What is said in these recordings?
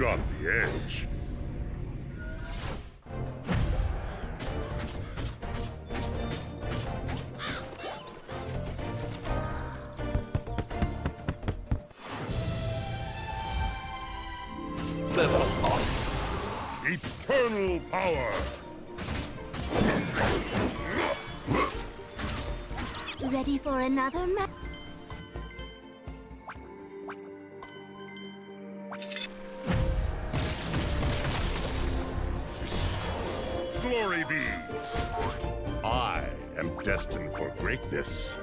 got the edge. Level up. Eternal power! Ready for another match? For.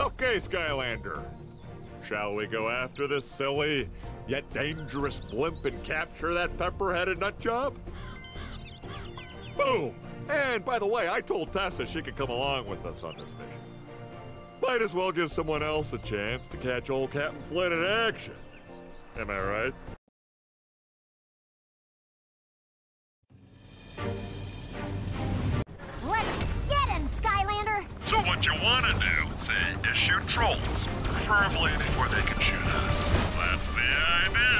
Okay, Skylander. Shall we go after this silly yet dangerous blimp and capture that pepper-headed nutjob? Boom! And by the way, I told Tessa she could come along with us on this mission. Might as well give someone else a chance to catch old Captain Flynn in action. Am I right? Let's get him, Skylander! So what you want to do, say, is shoot trolls, preferably before they can shoot us. That's the idea.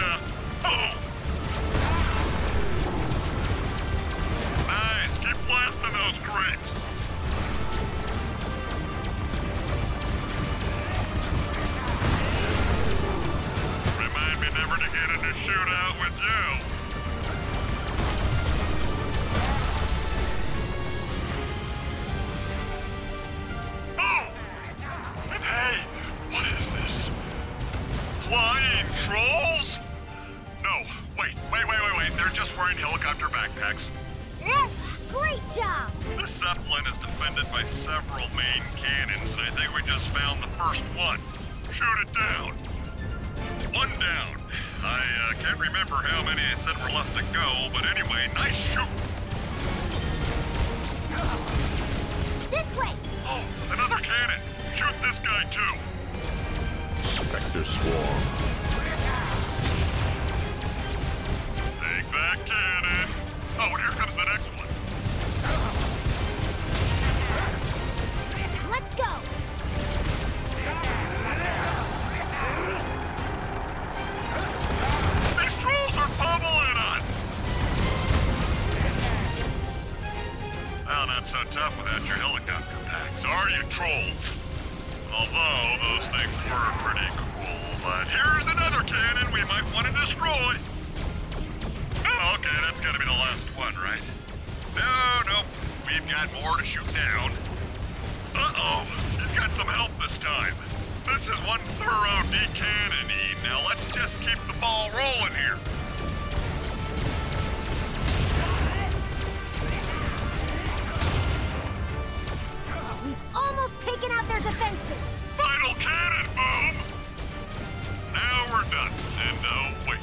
Defenses! Final cannon boom! Now we're done. And oh, wait.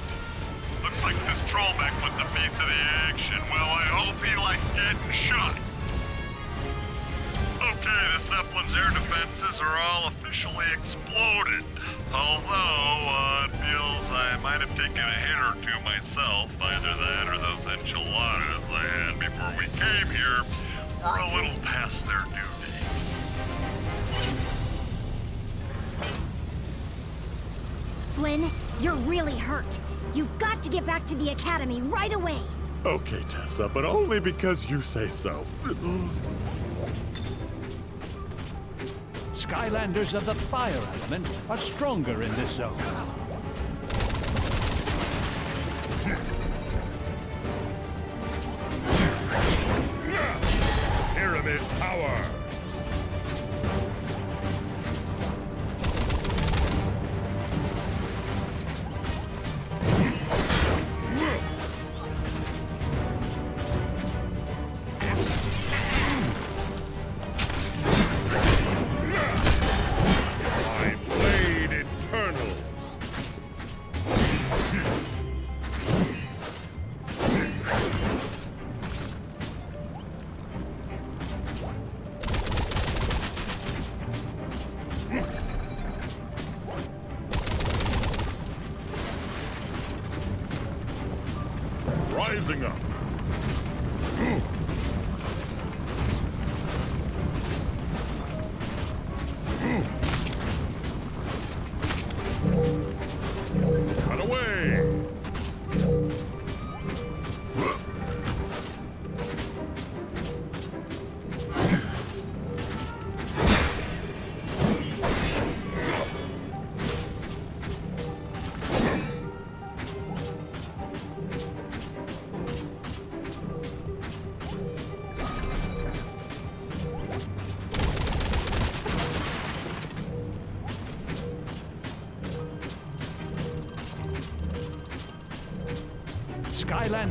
Looks like this trollback wants a piece of the action. Well, I hope he likes getting shot. Okay, the Zeppelin's air defenses are all officially exploded. Although, uh, it feels I might have taken a hit or two myself. Either that or those enchiladas I had before we came here were a little past their duty. Flynn, you're really hurt. You've got to get back to the Academy right away! Okay, Tessa, but only because you say so. Skylanders of the fire element are stronger in this zone.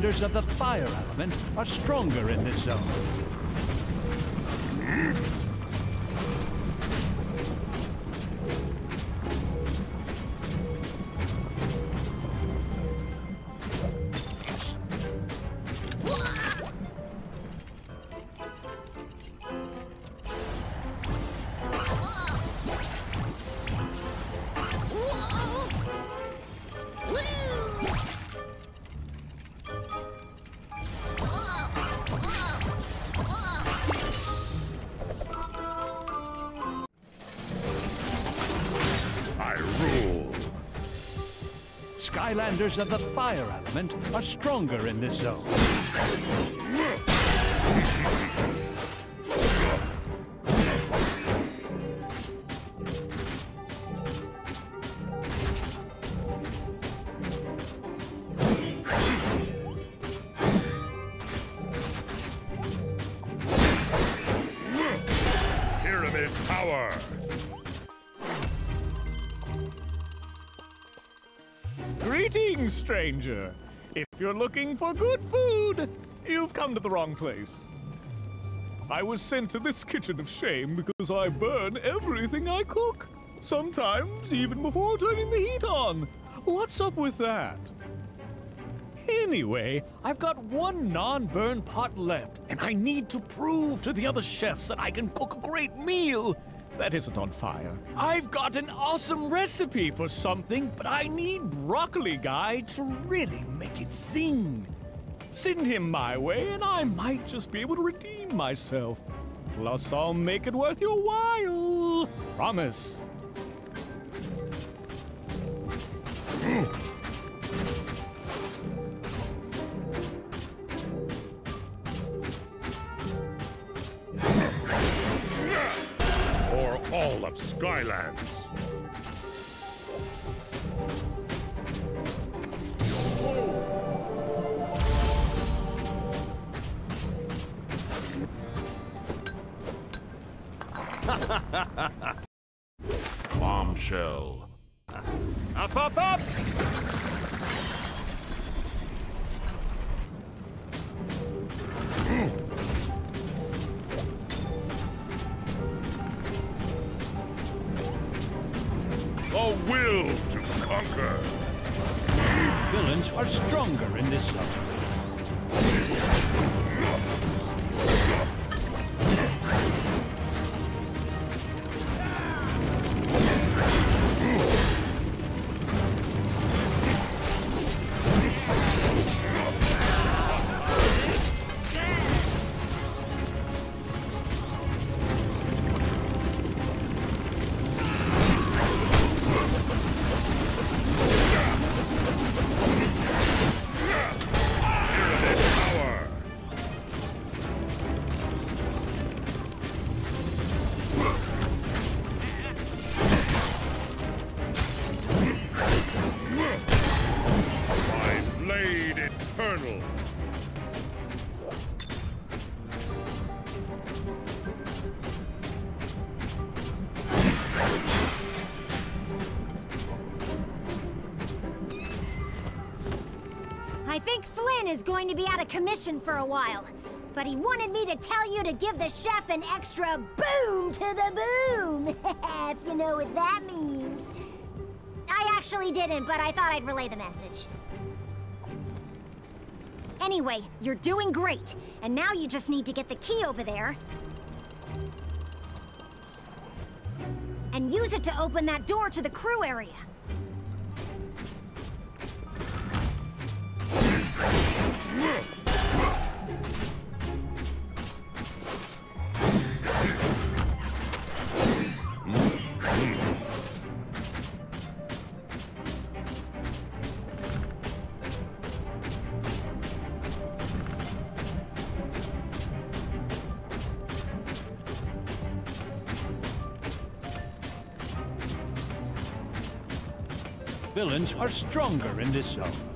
Skylanders of the fire element are stronger in this zone. Skylanders of the fire element are stronger in this zone. Pyramid power. Greetings, stranger. If you're looking for good food, you've come to the wrong place. I was sent to this kitchen of shame because I burn everything I cook. Sometimes even before turning the heat on. What's up with that? Anyway, I've got one non-burn pot left, and I need to prove to the other chefs that I can cook a great meal that isn't on fire. I've got an awesome recipe for something, but I need Broccoli Guy to really make it sing. Send him my way, and I might just be able to redeem myself. Plus, I'll make it worth your while. Promise. Skylands. In is going to be out of commission for a while. But he wanted me to tell you to give the chef an extra boom to the boom, if you know what that means. I actually didn't, but I thought I'd relay the message. Anyway, you're doing great, and now you just need to get the key over there. And use it to open that door to the crew area. Villains are stronger in this zone.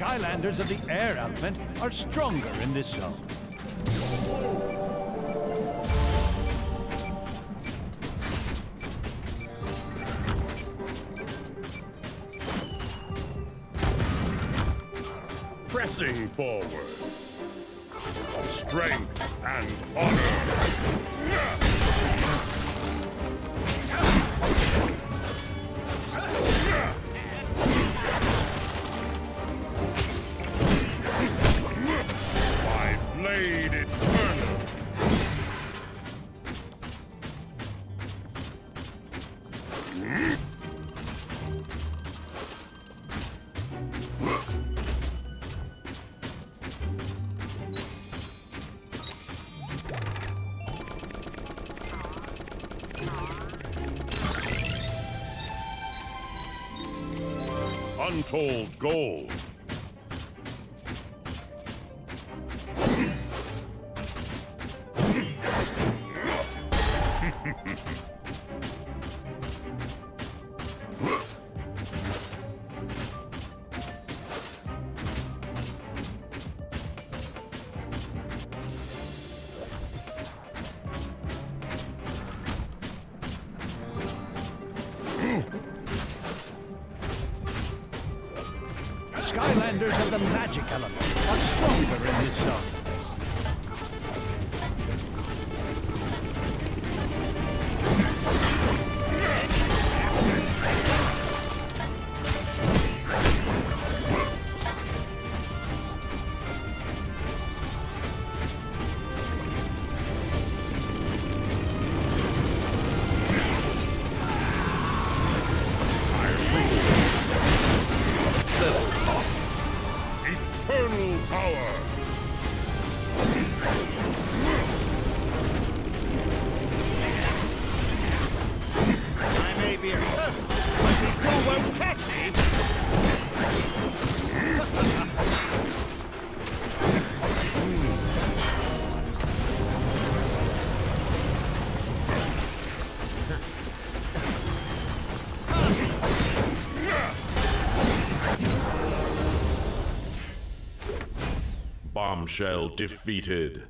Skylanders of the air element are stronger in this zone. Untold gold. Skylanders of the magic element are stronger in this zone. Bombshell defeated.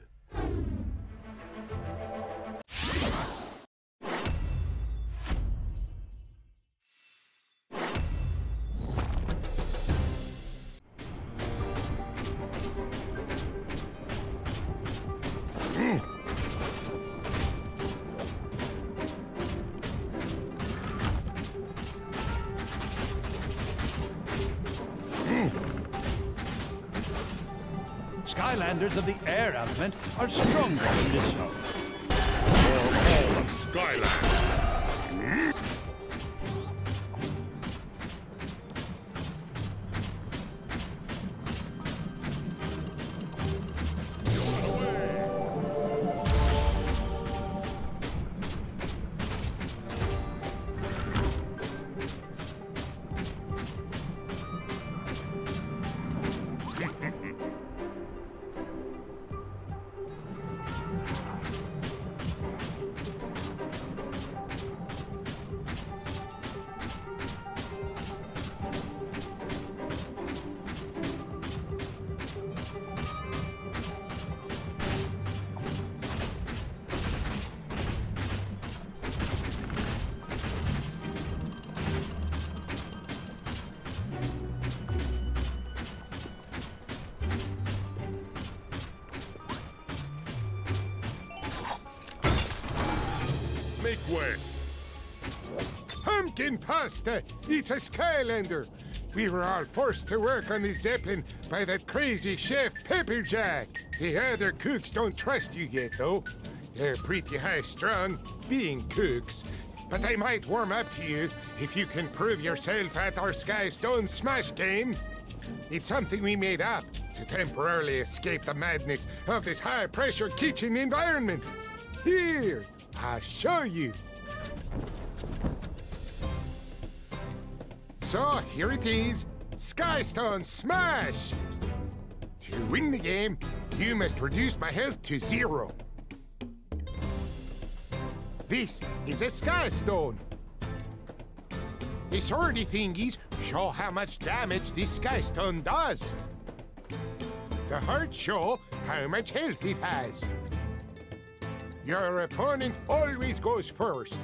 Way. Pumpkin pasta! It's a Skylander! We were all forced to work on the Zeppelin by that crazy chef Pepperjack. The other cooks don't trust you yet, though. They're pretty high strung, being cooks. But they might warm up to you if you can prove yourself at our Sky Stone Smash game. It's something we made up to temporarily escape the madness of this high pressure kitchen environment. Here, I'll show you. So here it is Skystone Smash! To win the game, you must reduce my health to zero. This is a Sky Stone. The swordy thingies show how much damage this Sky Stone does. The hearts show how much health it has. Your opponent always goes first.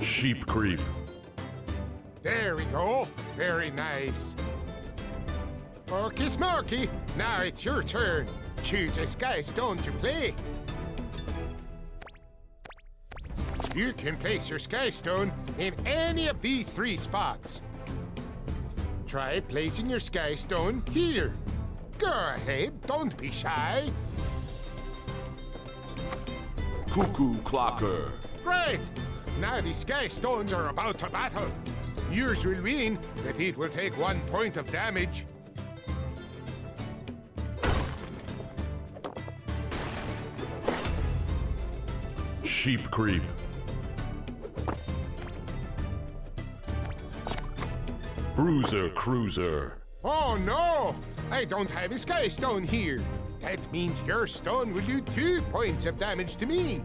Sheep creep. There we go. Very nice. Okay, Smoky, now it's your turn. Choose a Sky Stone to play. You can place your Sky Stone in any of these three spots. Try placing your Sky Stone here. Go ahead, don't be shy. Cuckoo clocker. Great! Now the Sky Stones are about to battle. Yours will win, but it will take one point of damage. Sheep creep. Bruiser cruiser. Oh no! I don't have a Sky Stone here. That means your stone will do two points of damage to me.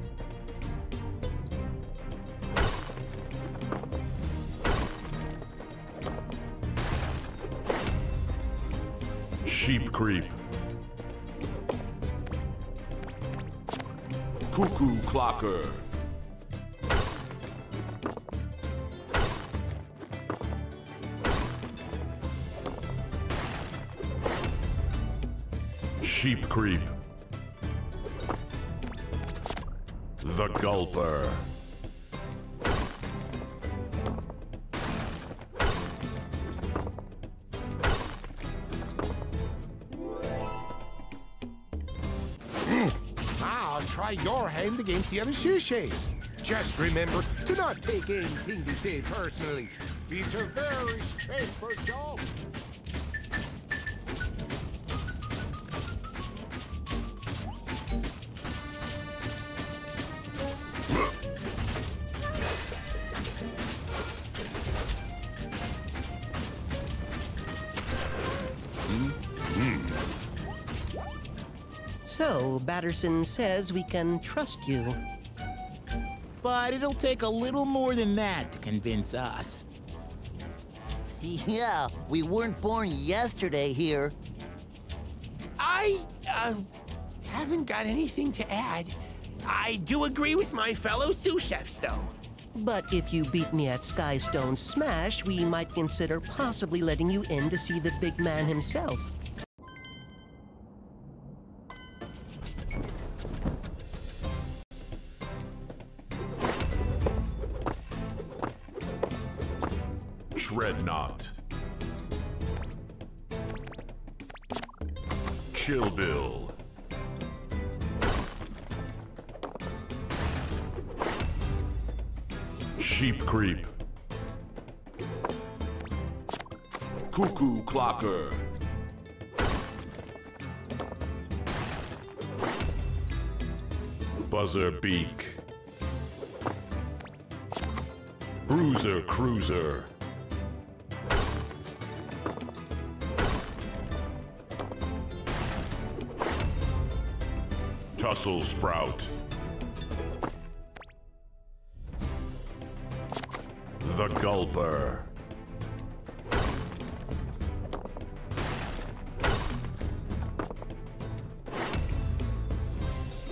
Sheep creep. Cuckoo clocker. Sheep creep. The gulper. Ah, I'll try your hand against the other Shishays. Just remember to not take anything they say personally. It's a very stressful job. So, Batterson says we can trust you. But it'll take a little more than that to convince us. Yeah, we weren't born yesterday here. I uh, haven't got anything to add. I do agree with my fellow sous chefs, though. But if you beat me at Skystone Smash, we might consider possibly letting you in to see the big man himself. Creep. Cuckoo Clocker. Buzzer Beak. Bruiser Cruiser. Tussle Sprout. Gulper.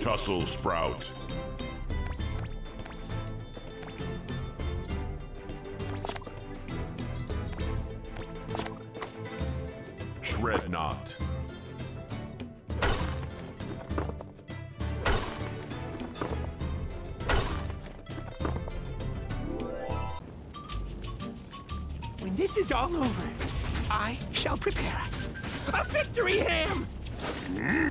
Tussle Sprout. This is all over, I shall prepare us a victory ham! Just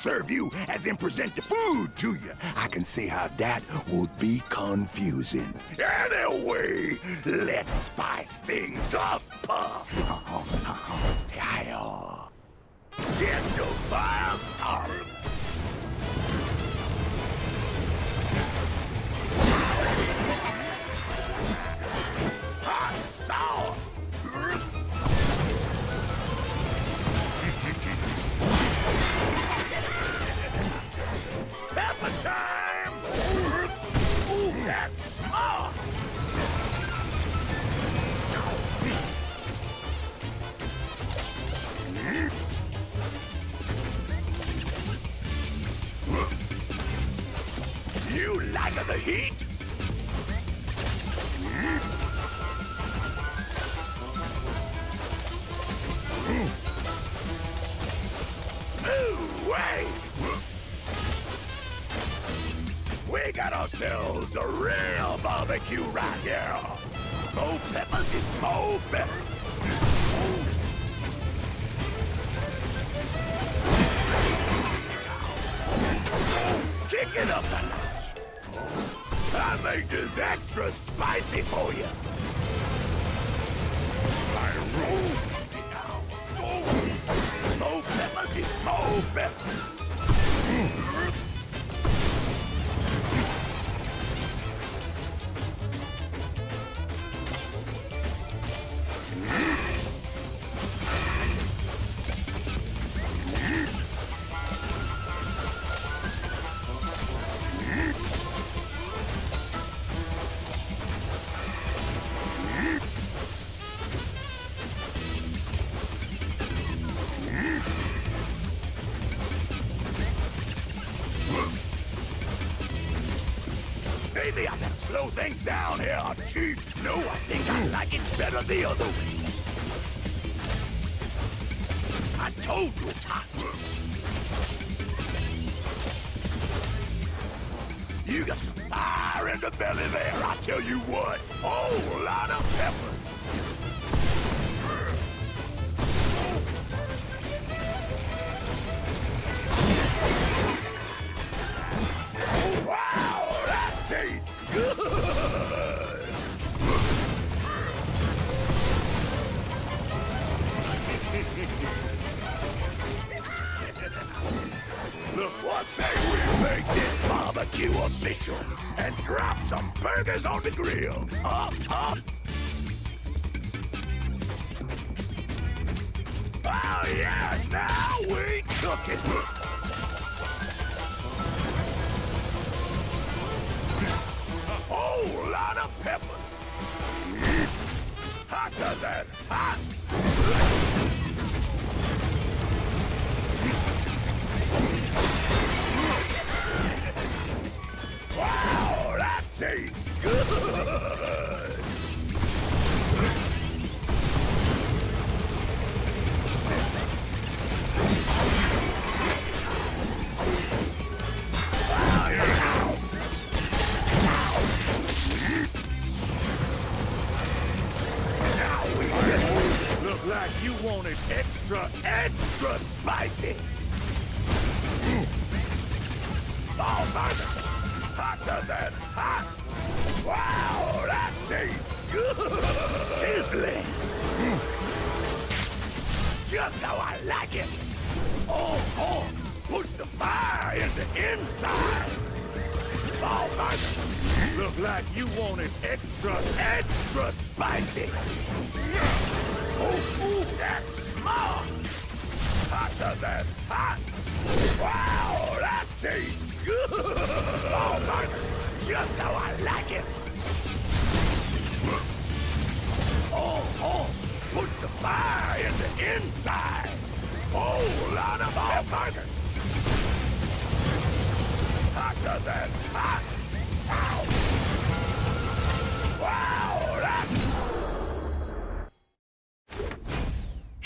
serve you as in present the food to you. I can see how that would be confusing. Anyway, let's spice things up. Yeah. Oh. Get the fire started. Like the heat? We got ourselves a real barbecue right here. Mo peppers is mo peppers. Kick it up. I made this extra spicy for you. I roll. Mo peppers is mo peppers. Things down here, Chief. No, I think I like it better the other way. I told you it's hot. You got some fire in the belly there, I tell you what. Whole lot of pepper. Official and drop some burgers on the grill? Up, up! Oh yeah, now we cooking! A whole lot of pepper. Hotter than hot.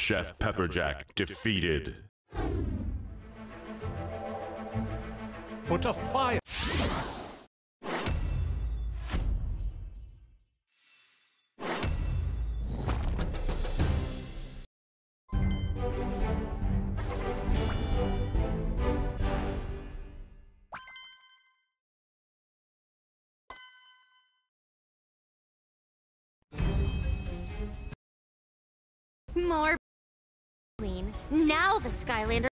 Chef Pepperjack defeated. Put a fire. Now the Skylander.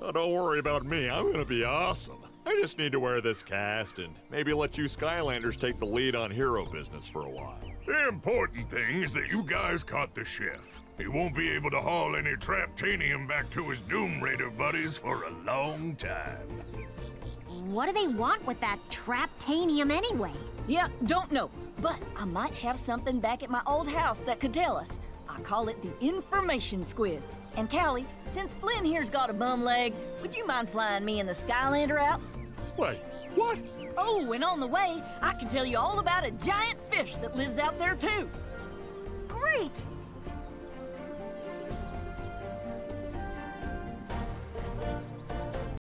Oh, don't worry about me. I'm gonna be awesome. I just need to wear this cast and maybe let you Skylanders take the lead on hero business for a while. The important thing is that you guys caught the chef. He won't be able to haul any Traptanium back to his Doom Raider buddies for a long time. What do they want with that Traptanium anyway? Yeah, don't know. But I might have something back at my old house that could tell us. I call it the Information Squid. And Cali, since Flynn here's got a bum leg, would you mind flying me and the Skylander out? Wait, what? Oh, and on the way, I can tell you all about a giant fish that lives out there too.